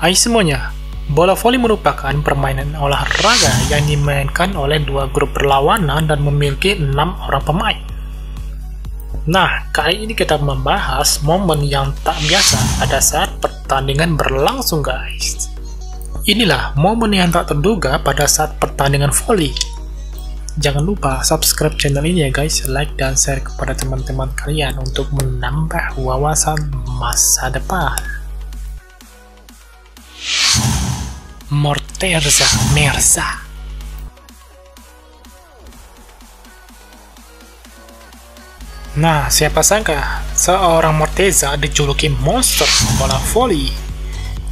Hai semuanya, bola voli merupakan permainan olahraga yang dimainkan oleh dua grup berlawanan dan memiliki enam orang pemain. Nah, kali ini kita membahas momen yang tak biasa pada saat pertandingan berlangsung guys. Inilah momen yang tak terduga pada saat pertandingan voli. Jangan lupa subscribe channel ini ya guys, like dan share kepada teman-teman kalian untuk menambah wawasan masa depan. Morteza Merza Nah, siapa sangka seorang Morteza dijuluki monster bola voli.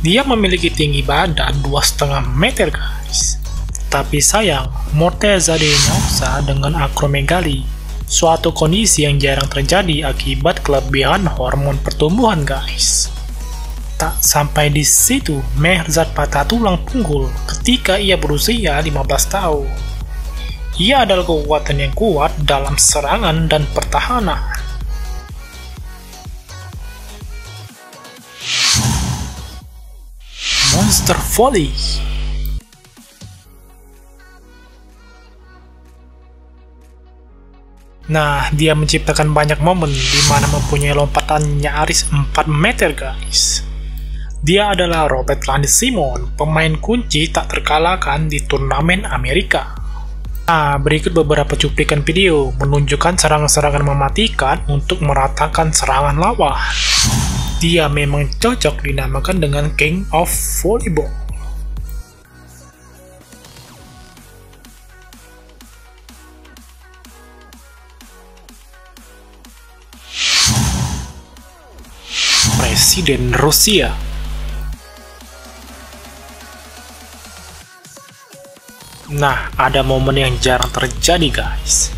Dia memiliki tinggi badan 2,5 meter guys. Tapi sayang, Morteza diagnosa dengan akromegali, suatu kondisi yang jarang terjadi akibat kelebihan hormon pertumbuhan guys. Tak sampai di situ, Mehrzad patah tulang punggul ketika ia berusia 15 tahun. Ia adalah kekuatan yang kuat dalam serangan dan pertahanan. Monster Volley Nah, dia menciptakan banyak momen di mana mempunyai lompatan nyaris 4 meter, guys. Dia adalah Robert Landis Simon, pemain kunci tak terkalahkan di turnamen Amerika. Nah, berikut beberapa cuplikan video menunjukkan serangan-serangan mematikan untuk meratakan serangan lawan. Dia memang cocok dinamakan dengan King of Volleyball. Presiden Rusia Nah, ada momen yang jarang terjadi guys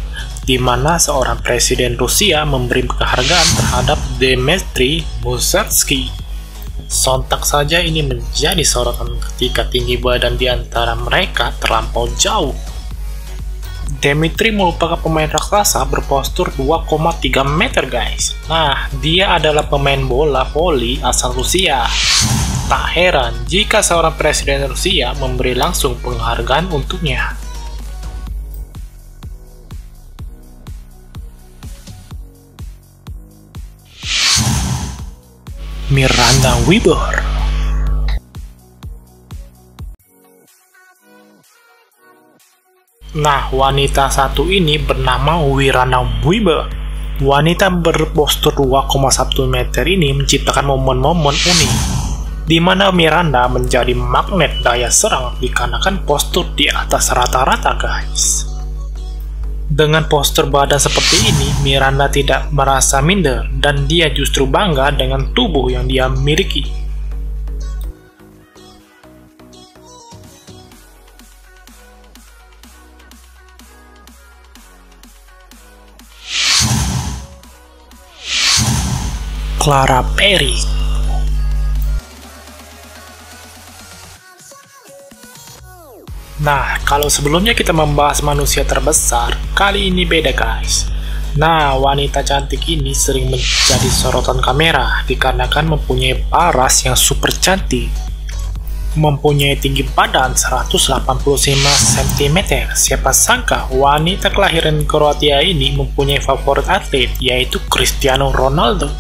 di mana seorang presiden Rusia memberi penghargaan terhadap Dmitry Mushatsky. Sontak saja ini menjadi sorotan ketika tinggi badan di antara mereka terlampau jauh. Dmitry merupakan pemain raksasa berpostur 2,3 meter guys. Nah, dia adalah pemain bola voli asal Rusia. Tak heran jika seorang presiden Rusia memberi langsung penghargaan untuknya. Miranda Weber Nah, wanita satu ini bernama Wirana Weber. Wanita berpostur 2,1 meter ini menciptakan momen-momen unik, di mana Miranda menjadi magnet daya serang dikarenakan postur di atas rata-rata guys. Dengan postur badan seperti ini, Miranda tidak merasa minder dan dia justru bangga dengan tubuh yang dia miliki. Clara Perry. Nah, kalau sebelumnya kita membahas manusia terbesar, kali ini beda guys. Nah, wanita cantik ini sering menjadi sorotan kamera dikarenakan mempunyai paras yang super cantik. Mempunyai tinggi badan 185 cm. Siapa sangka wanita kelahiran Kroasia ini mempunyai favorit atlet yaitu Cristiano Ronaldo.